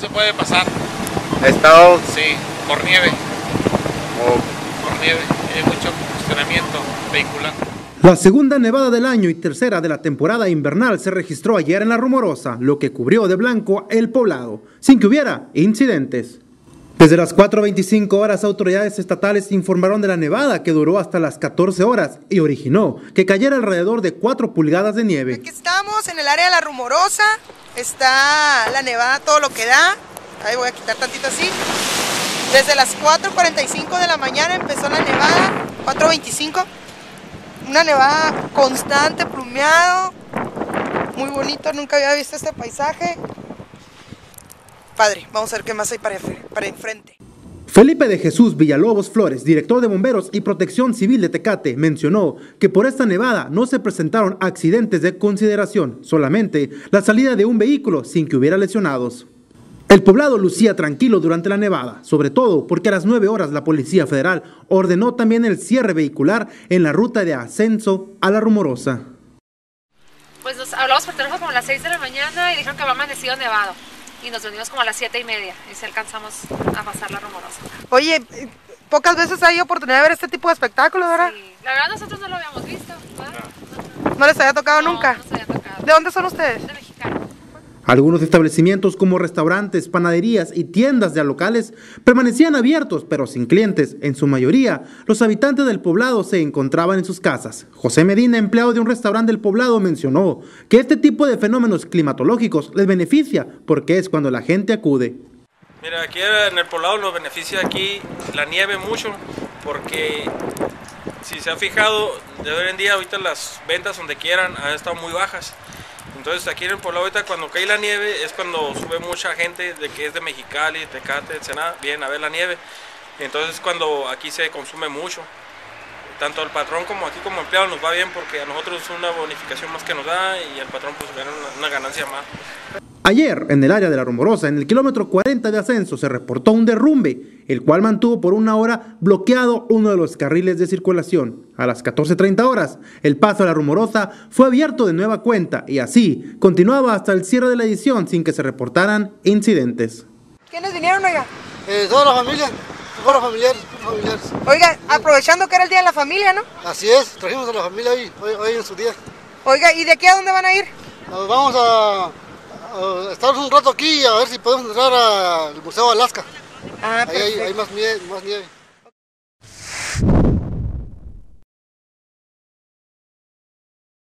se puede pasar. ¿Ha estado? Sí, por nieve. Por nieve. Hay mucho congestionamiento vehicular. La segunda nevada del año y tercera de la temporada invernal se registró ayer en La Rumorosa, lo que cubrió de blanco el poblado, sin que hubiera incidentes. Desde las 4.25 horas, autoridades estatales informaron de la nevada que duró hasta las 14 horas y originó que cayera alrededor de 4 pulgadas de nieve. Aquí estamos en el área de La Rumorosa, está la nevada todo lo que da, ahí voy a quitar tantito así. Desde las 4.45 de la mañana empezó la nevada, 4.25, una nevada constante, plumeado, muy bonito, nunca había visto este paisaje. Padre, vamos a ver qué más hay para, para enfrente. Felipe de Jesús Villalobos Flores, director de Bomberos y Protección Civil de Tecate, mencionó que por esta nevada no se presentaron accidentes de consideración, solamente la salida de un vehículo sin que hubiera lesionados. El poblado lucía tranquilo durante la nevada, sobre todo porque a las 9 horas la Policía Federal ordenó también el cierre vehicular en la ruta de ascenso a la Rumorosa. Pues nos hablamos por teléfono como a las 6 de la mañana y dijeron que había amanecido nevado y nos venimos como a las siete y media y si alcanzamos a pasar la rumorosa. Oye, pocas veces hay oportunidad de ver este tipo de espectáculos, ¿verdad? Sí, la verdad nosotros no lo habíamos visto. ¿No, ¿No les había tocado no, nunca? No nos había tocado. ¿De dónde son ustedes? De. Algunos establecimientos como restaurantes, panaderías y tiendas de locales permanecían abiertos pero sin clientes. En su mayoría, los habitantes del poblado se encontraban en sus casas. José Medina, empleado de un restaurante del poblado, mencionó que este tipo de fenómenos climatológicos les beneficia porque es cuando la gente acude. Mira, aquí en el poblado nos beneficia aquí la nieve mucho porque si se ha fijado, de hoy en día ahorita las ventas donde quieran han estado muy bajas. Entonces aquí en el poblado ahorita cuando cae la nieve es cuando sube mucha gente de que es de Mexicali, Tecate, Ensenada, vienen a ver la nieve. Entonces cuando aquí se consume mucho. Tanto el patrón como aquí como empleado nos va bien porque a nosotros es una bonificación más que nos da y el patrón pues gana una, una ganancia más. Ayer, en el área de la Rumorosa, en el kilómetro 40 de ascenso, se reportó un derrumbe, el cual mantuvo por una hora bloqueado uno de los carriles de circulación. A las 14.30 horas, el paso a la Rumorosa fue abierto de nueva cuenta y así continuaba hasta el cierre de la edición sin que se reportaran incidentes. ¿Quiénes vinieron, oiga? Eh, toda la familia, los familiares, familiares. Oiga, aprovechando que era el Día de la Familia, ¿no? Así es, trajimos a la familia hoy, hoy, hoy en su día. Oiga, ¿y de aquí a dónde van a ir? Nos vamos a estar un rato aquí a ver si podemos entrar al Museo Alaska. Ah, Ahí hay, hay más, nieve, más nieve.